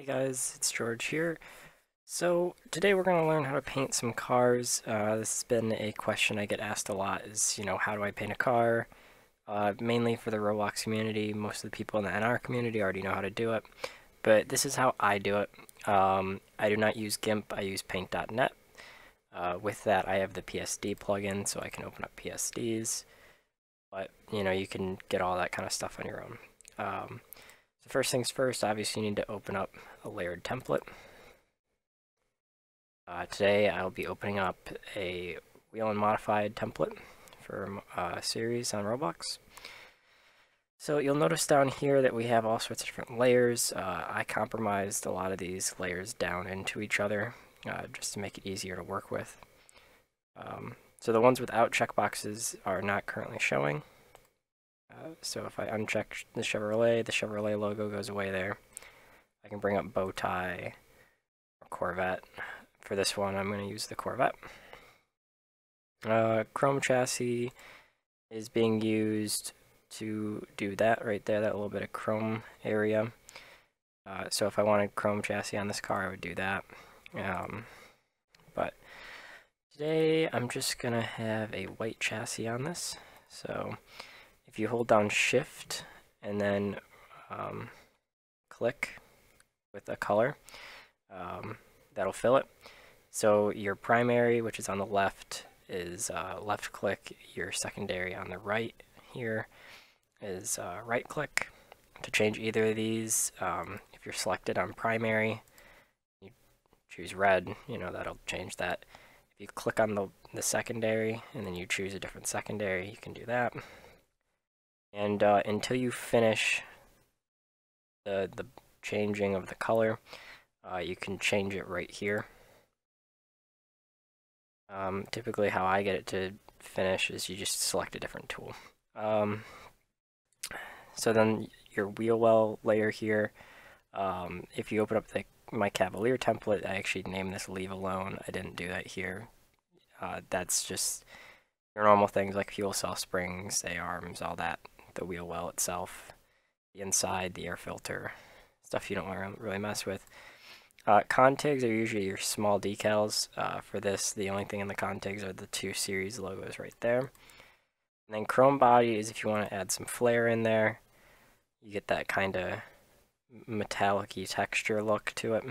Hey guys, it's George here. So today we're going to learn how to paint some cars. Uh, this has been a question I get asked a lot is, you know, how do I paint a car? Uh, mainly for the Roblox community. Most of the people in the NR community already know how to do it. But this is how I do it. Um, I do not use GIMP, I use paint.net. Uh, with that I have the PSD plugin so I can open up PSDs. But, you know, you can get all that kind of stuff on your own. Um, so first things first, obviously you need to open up a layered template. Uh, today I'll be opening up a Whelen modified template for a uh, series on Roblox. So you'll notice down here that we have all sorts of different layers. Uh, I compromised a lot of these layers down into each other uh, just to make it easier to work with. Um, so the ones without checkboxes are not currently showing. Uh, so if I uncheck the Chevrolet, the Chevrolet logo goes away there. I can bring up bow tie or Corvette. For this one, I'm going to use the Corvette. Uh, Chrome chassis is being used to do that right there, that little bit of chrome area. Uh, so if I wanted chrome chassis on this car, I would do that. Um, but today I'm just going to have a white chassis on this. So if you hold down shift and then um, click with a color, um, that'll fill it. So your primary, which is on the left, is uh, left click. Your secondary on the right here is uh, right click. To change either of these, um, if you're selected on primary, you choose red, you know, that'll change that. If you click on the, the secondary and then you choose a different secondary, you can do that. And uh, until you finish the, the changing of the color, uh, you can change it right here. Um, typically how I get it to finish is you just select a different tool. Um, so then your wheel well layer here, um, if you open up the, my Cavalier template, I actually named this leave alone. I didn't do that here. Uh, that's just your normal things like fuel cell springs, A-arms, all that the wheel well itself, the inside, the air filter, stuff you don't want to really mess with. Uh, contigs are usually your small decals. Uh, for this, the only thing in the contigs are the two series logos right there. And then chrome body is if you want to add some flare in there. You get that kind of metallic texture look to it.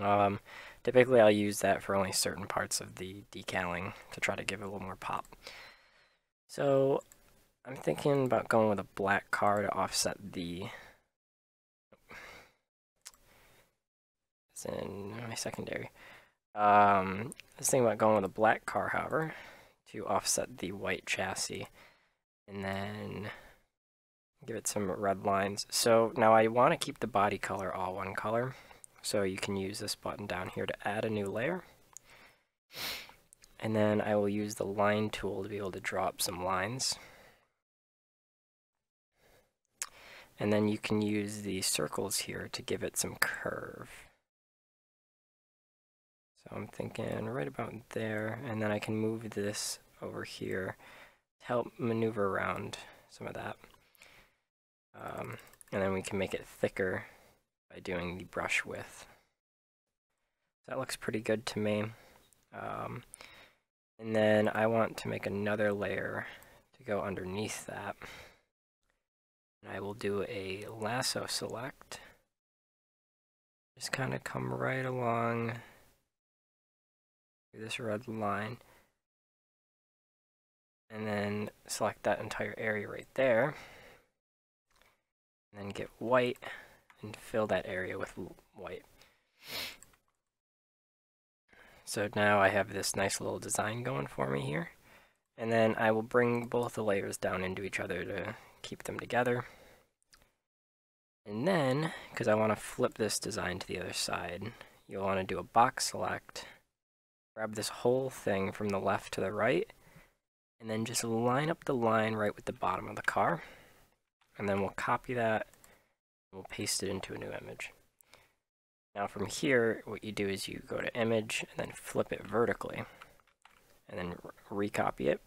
Um, typically I'll use that for only certain parts of the decaling to try to give it a little more pop. So I'm thinking about going with a black car to offset the... It's in my secondary. Um, I was about going with a black car, however, to offset the white chassis. And then give it some red lines. So now I want to keep the body color all one color. So you can use this button down here to add a new layer. And then I will use the line tool to be able to draw up some lines. And then you can use the circles here to give it some curve. So I'm thinking right about there, and then I can move this over here to help maneuver around some of that. Um, and then we can make it thicker by doing the brush width. So that looks pretty good to me. Um, and then I want to make another layer to go underneath that. And I will do a lasso select. Just kind of come right along this red line. And then select that entire area right there. And then get white and fill that area with white. So now I have this nice little design going for me here. And then I will bring both the layers down into each other to keep them together. And then, because I want to flip this design to the other side, you'll want to do a box select, grab this whole thing from the left to the right, and then just line up the line right with the bottom of the car. And then we'll copy that, and we'll paste it into a new image. Now from here, what you do is you go to image, and then flip it vertically, and then recopy it,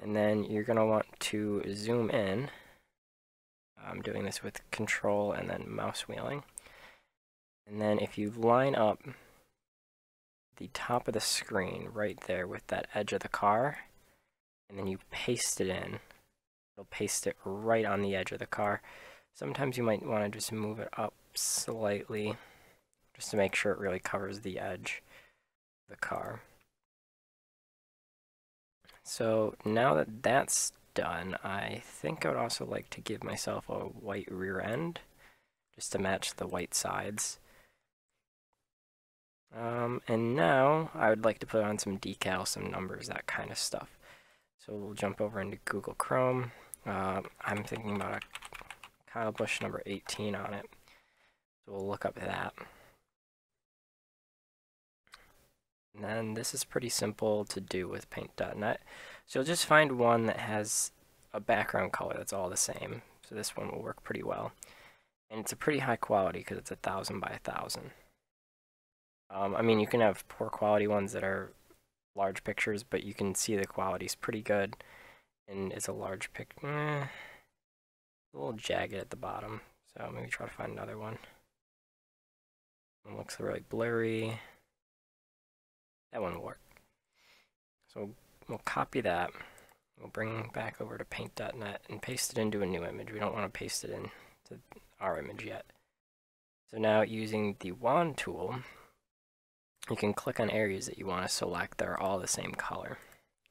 and then you're going to want to zoom in I'm doing this with control and then mouse wheeling. And then if you line up the top of the screen right there with that edge of the car, and then you paste it in, it'll paste it right on the edge of the car. Sometimes you might want to just move it up slightly just to make sure it really covers the edge of the car. So now that that's done, I think I would also like to give myself a white rear end just to match the white sides. Um, and now I would like to put on some decals, some numbers, that kind of stuff. So we'll jump over into Google Chrome. Uh, I'm thinking about a Kyle Busch number 18 on it. So we'll look up that. And then this is pretty simple to do with paint.net. So you'll just find one that has a background color that's all the same. So this one will work pretty well. And it's a pretty high quality because it's a thousand by a thousand. Um, I mean, you can have poor quality ones that are large pictures, but you can see the quality is pretty good. And it's a large pic. Eh, a little jagged at the bottom. So maybe try to find another one. It looks really blurry. That one will work. So we'll copy that. We'll bring back over to paint.net and paste it into a new image. We don't want to paste it into our image yet. So now using the wand tool, you can click on areas that you want to select that are all the same color.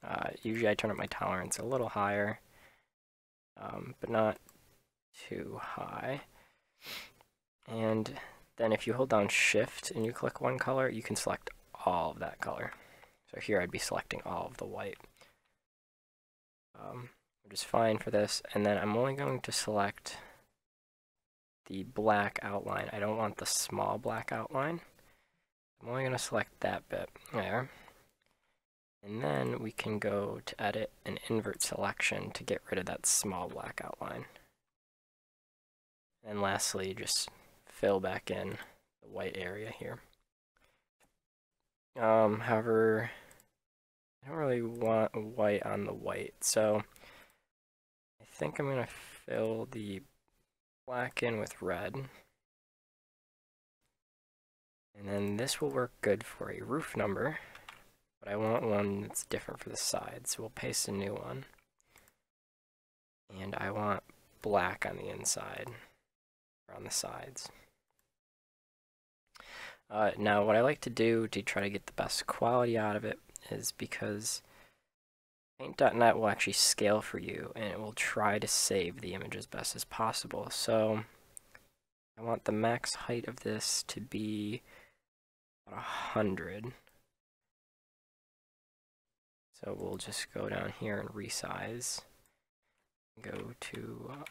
Uh, usually I turn up my tolerance a little higher, um, but not too high. And then if you hold down shift and you click one color, you can select all of that color. So here I'd be selecting all of the white. Um, which is fine for this. And then I'm only going to select the black outline. I don't want the small black outline. I'm only going to select that bit there. And then we can go to edit and invert selection to get rid of that small black outline. And lastly, just fill back in the white area here. Um, however, I don't really want white on the white, so I think I'm going to fill the black in with red. And then this will work good for a roof number, but I want one that's different for the sides, so we'll paste a new one. And I want black on the inside, or on the sides. Uh, now, what I like to do to try to get the best quality out of it is because Paint.net will actually scale for you and it will try to save the image as best as possible. So I want the max height of this to be about 100. So we'll just go down here and resize. Go to uh,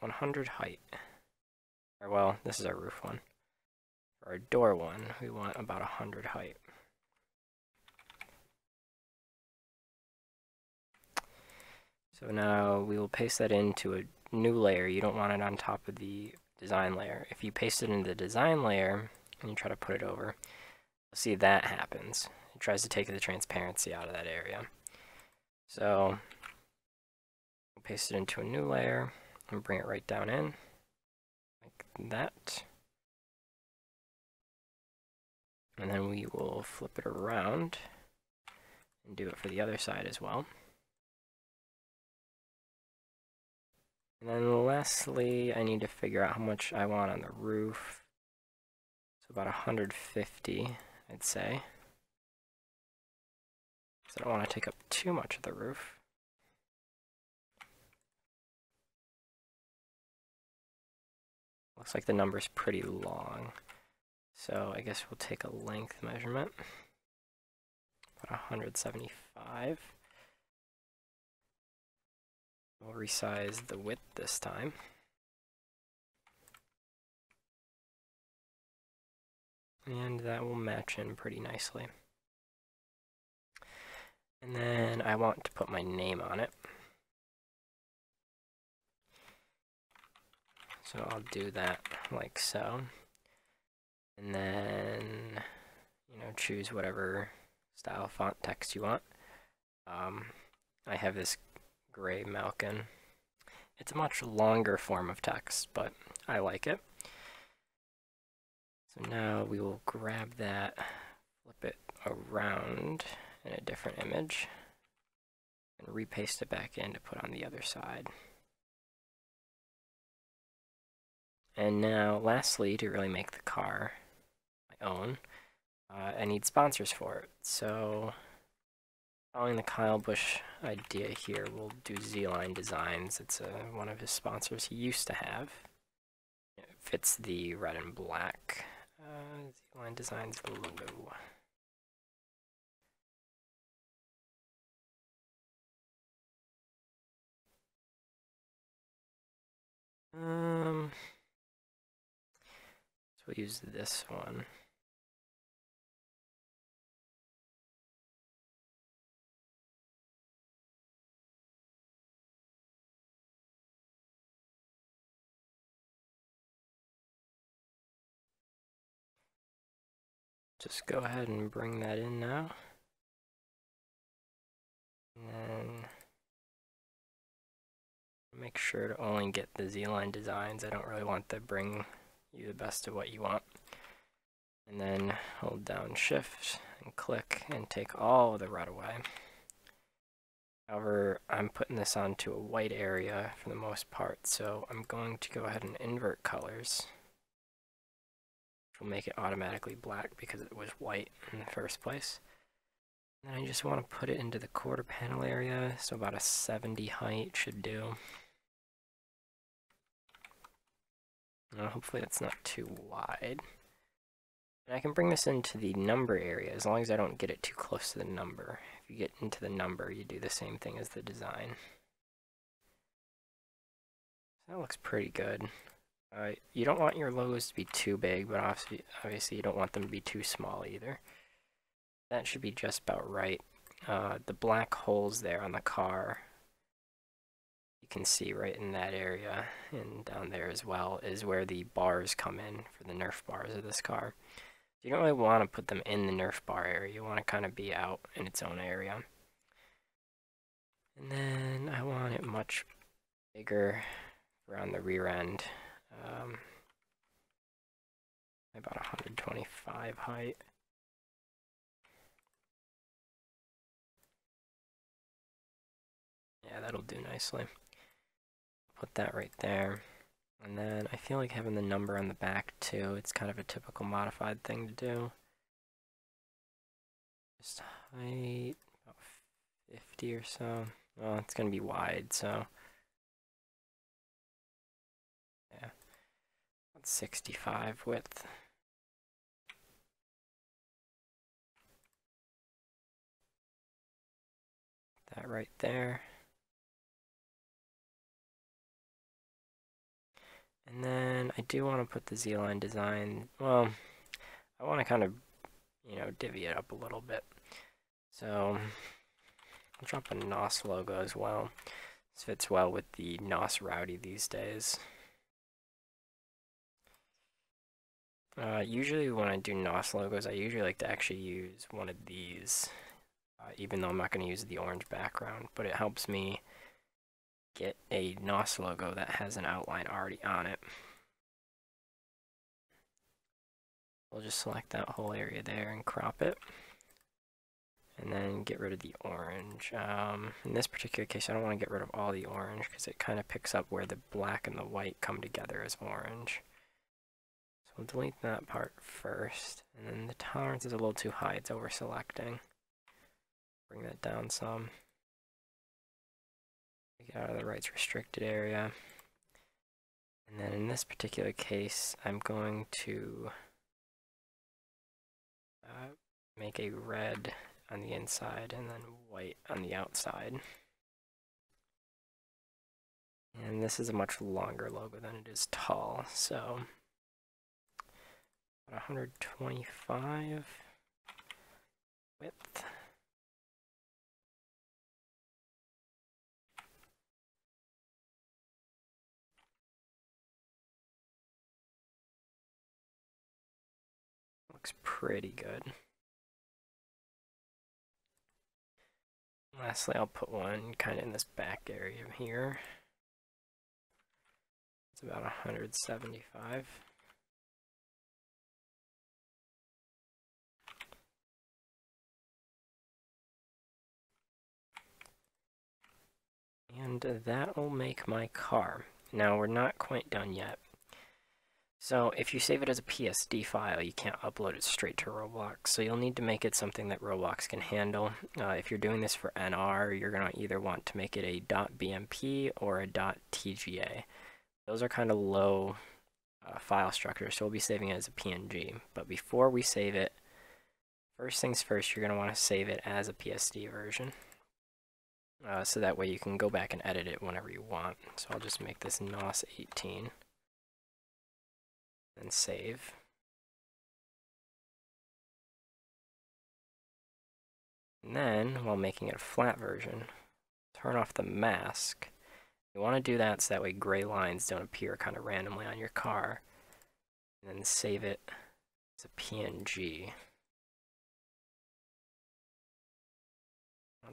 100 height. Or well, this is our roof one. For our door one, we want about 100 height. So now we will paste that into a new layer. You don't want it on top of the design layer. If you paste it in the design layer and you try to put it over, see that happens. It tries to take the transparency out of that area. So we'll paste it into a new layer and bring it right down in like that. And then we will flip it around and do it for the other side as well. And then lastly, I need to figure out how much I want on the roof. So about 150, I'd say. So I don't want to take up too much of the roof. Looks like the number's pretty long. So I guess we'll take a length measurement. About 175. We'll resize the width this time. And that will match in pretty nicely. And then I want to put my name on it. So I'll do that like so and then you know choose whatever style font text you want um, I have this gray Malkin it's a much longer form of text, but I like it. So now we will grab that, flip it around in a different image, and repaste it back in to put on the other side. And now, lastly, to really make the car my own, uh, I need sponsors for it. So, following the Kyle Busch idea here, we'll do Z-Line Designs. It's uh, one of his sponsors he used to have. It fits the red and black uh, Z-Line Designs logo. Um, so we'll use this one. Just go ahead and bring that in now. And then make sure to only get the Z-line designs. I don't really want to bring you the best of what you want. And then hold down shift and click and take all the red away. However, I'm putting this onto a white area for the most part, so I'm going to go ahead and invert colors. Will make it automatically black because it was white in the first place. And I just want to put it into the quarter panel area, so about a 70 height should do. Uh, hopefully that's not too wide. And I can bring this into the number area as long as I don't get it too close to the number. If you get into the number, you do the same thing as the design. That looks pretty good. Uh, you don't want your logos to be too big, but obviously, obviously you don't want them to be too small either. That should be just about right. Uh, the black holes there on the car you can see right in that area and down there as well is where the bars come in for the Nerf bars of this car. You don't really want to put them in the Nerf bar area. You want to kind of be out in its own area. And then I want it much bigger around the rear end. Um, about 125 height. Yeah, that'll do nicely put that right there. And then I feel like having the number on the back too, it's kind of a typical modified thing to do. Just height, about 50 or so. Well, it's going to be wide, so. Yeah. About 65 width. That right there. And then I do want to put the Z-line design, well, I want to kind of, you know, divvy it up a little bit. So, I'll drop a NOS logo as well. This fits well with the NOS Rowdy these days. Uh, usually when I do NOS logos, I usually like to actually use one of these, uh, even though I'm not going to use the orange background, but it helps me get a NOS logo that has an outline already on it. We'll just select that whole area there and crop it. And then get rid of the orange. Um, in this particular case, I don't want to get rid of all the orange because it kind of picks up where the black and the white come together as orange. We'll delete that part first. And then the tolerance is a little too high, it's over selecting. Bring that down some. Get out of the rights restricted area. And then in this particular case, I'm going to uh, make a red on the inside and then white on the outside. And this is a much longer logo than it is tall, so 125 width. looks pretty good. Lastly, I'll put one kind of in this back area here. It's about 175. And that will make my car. Now we're not quite done yet. So if you save it as a PSD file, you can't upload it straight to Roblox. So you'll need to make it something that Roblox can handle. Uh, if you're doing this for NR, you're going to either want to make it a .bmp or a .tga. Those are kind of low uh, file structures, so we'll be saving it as a PNG. But before we save it, first things first, you're going to want to save it as a PSD version. Uh, so that way you can go back and edit it whenever you want. So I'll just make this NOS 18 and save. And then, while making it a flat version, turn off the mask. You want to do that so that way gray lines don't appear kind of randomly on your car. And then save it as a PNG.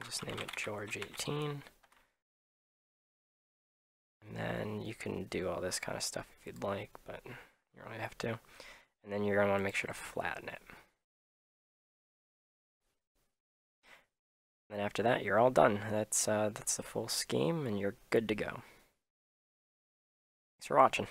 Just name it George18. And then you can do all this kind of stuff if you'd like, but you don't really have to. And then you're going to want to make sure to flatten it. And after that, you're all done. That's, uh, that's the full scheme, and you're good to go. Thanks for watching.